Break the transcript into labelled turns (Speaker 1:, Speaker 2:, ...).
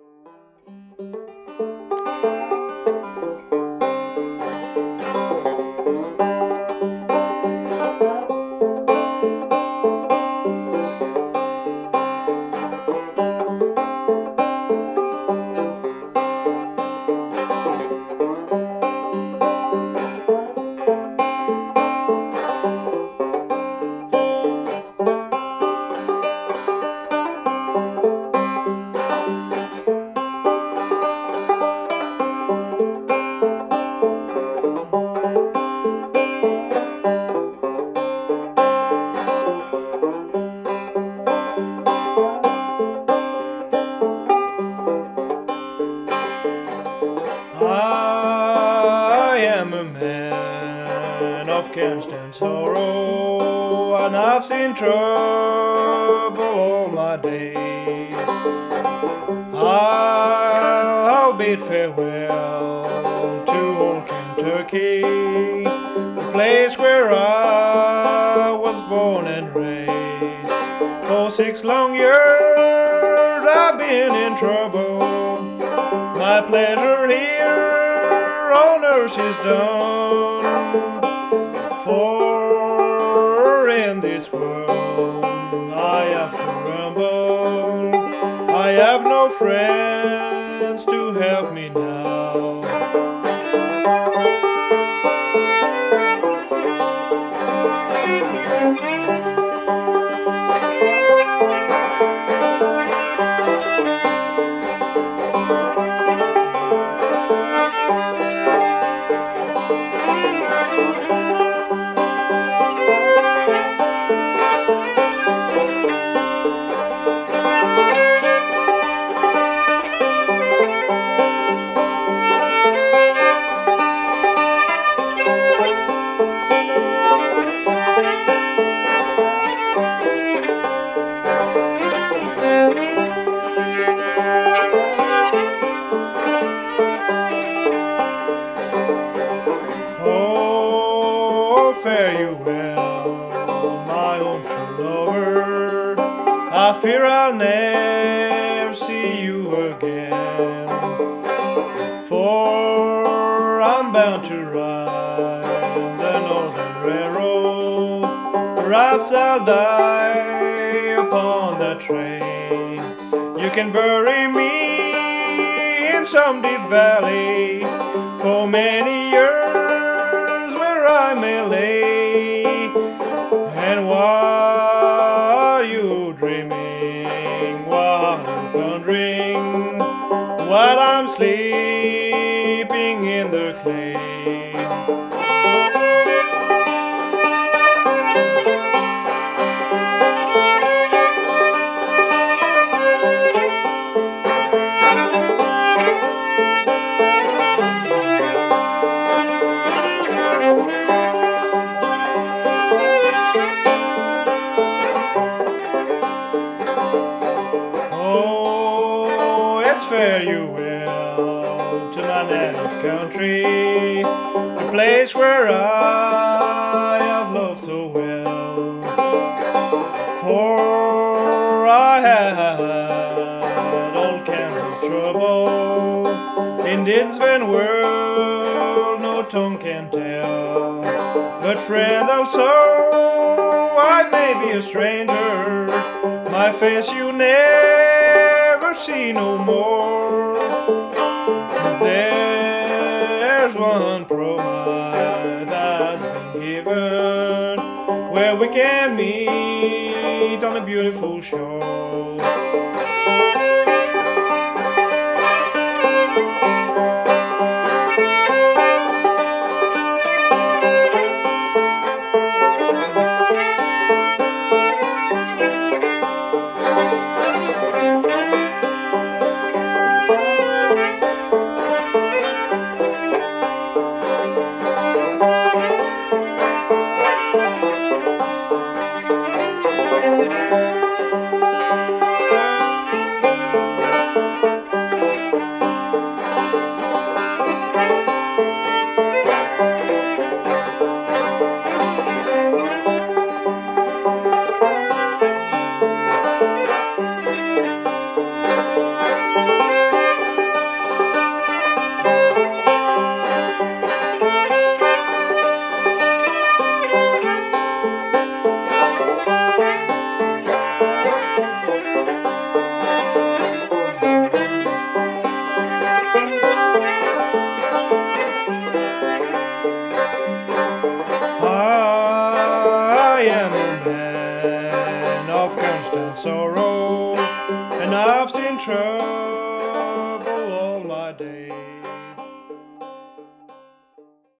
Speaker 1: I man of stand sorrow, and I've seen trouble all my days. I'll bid farewell to old Kentucky, the place where I was born and raised. For six long years I've been in trouble. My pleasure here on earth is done. No friends to help me now. I fear I'll never see you again. For I'm bound to ride the Northern Railroad. Perhaps I'll die upon that train. You can bury me in some deep valley you dreaming, fare you well to my native country, the place where I have loved so well. For I had all kinds of trouble, Indians and world no tongue can tell. But friend, also I may be a stranger, my face you never see no more. There's one promise that's been given where we can meet on a beautiful shore. And sorrow, and I've seen trouble